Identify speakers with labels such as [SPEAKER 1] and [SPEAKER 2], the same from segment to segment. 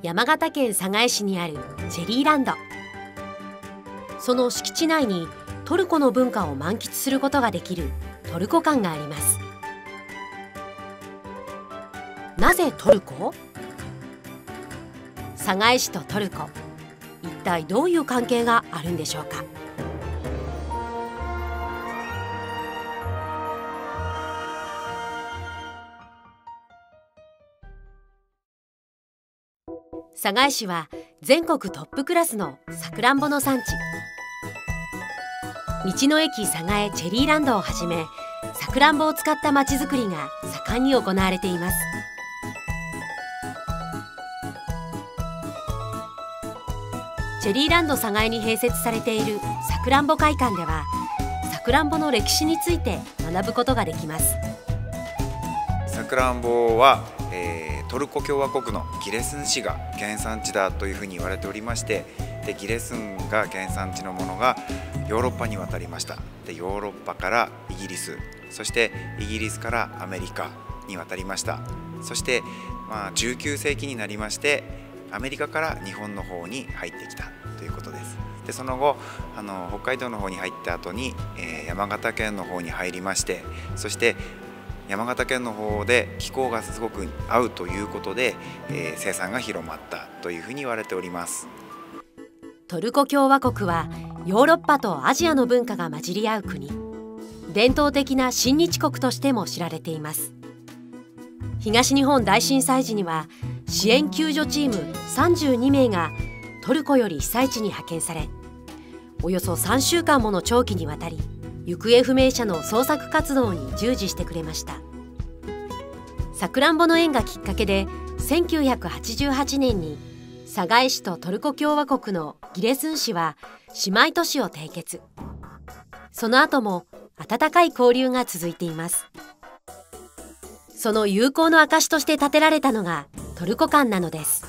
[SPEAKER 1] 山形県寒河江市にあるチェリーランド。その敷地内にトルコの文化を満喫することができるトルコ館があります。なぜトルコ？寒河江市とトルコ一体どういう関係があるんでしょうか？寒河江市は全国トップクラスのさくらんぼの産地。道の駅寒河江チェリーランドをはじめさくらんぼを使ったまちづくりが盛んに行われています。チェリーランド寒河江に併設されているさくらんぼ会館ではさくらんぼの歴史について学ぶことができます。
[SPEAKER 2] さくらんぼは、えートルコ共和国のギレスン市が原産地だというふうに言われておりましてでギレスンが原産地のものがヨーロッパに渡りました。でヨーロッパからイギリスそしてイギリスからアメリカに渡りました。そして、まあ、19世紀になりましてアメリカから日本の方に入ってきたということです。でその後あの北海道の方に入った後に、えー、山形県の方に入りましてそして山形県の方で気候がすごく合うということで、えー、生産が広まったというふうに言われております。
[SPEAKER 1] トルコ共和国はヨーロッパとアジアの文化が混じり合う国。伝統的な親日国としても知られています。東日本大震災時には支援救助チーム32名がトルコより被災地に派遣されおよそ3週間もの長期にわたり行方不明者の捜索活動に従事してくれました。さくらんぼの縁がきっかけで1988年に寒河江市とトルコ共和国のギレスン市は姉妹都市を締結。その後も温かい交流が続いています。その友好の証として建てられたのがトルコ館なのです。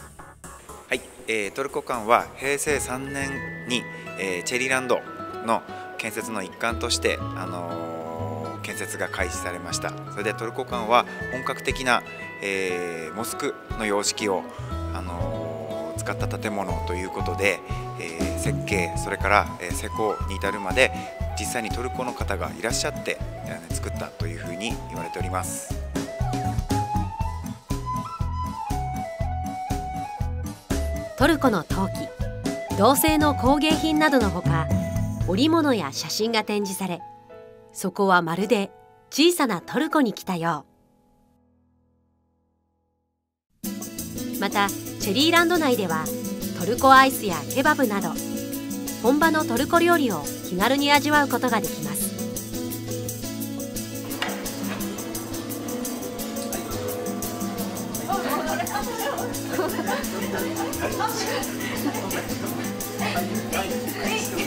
[SPEAKER 2] はい、えー、トルコ館は平成3年に、えー、チェリーランドの建設の一環として、あのー、建設が開始されましたそれでトルコ館は本格的な、えー、モスクの様式を、あのー、使った建物ということで、えー、設計それから、え施工に至るまで実際にトルコの方がいらっしゃって、えー、作ったというふうに言われております。
[SPEAKER 1] トルコの陶器銅製の工芸品などのほか織物や写真が展示されそこはまるで小さなトルコに来たよう。またチェリーランド内ではトルコアイスやケバブなど本場のトルコ料理を気軽に味わうことができます。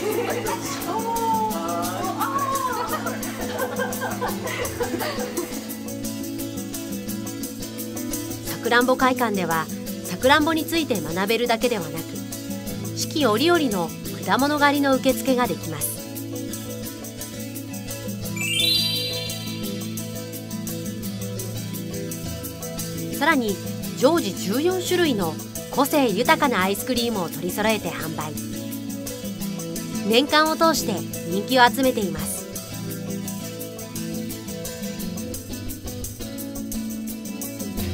[SPEAKER 1] さくらんぼ会館ではさくらんぼについて学べるだけではなく四季折々の果物狩りの受付ができます。さらに常時14種類の個性豊かなアイスクリームを取り揃えて販売。年間を通して人気を集めています。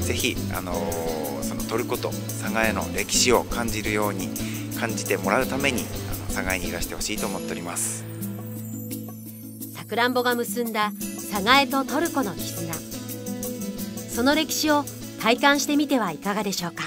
[SPEAKER 2] ぜひ、あのー、そのトルコと佐賀への歴史を感じるように感じてもらうためにあの佐賀にいらしてほしいと思っております。
[SPEAKER 1] さくらんぼが結んだ佐賀へとトルコの絆。その歴史を体感してみてはいかがでしょうか？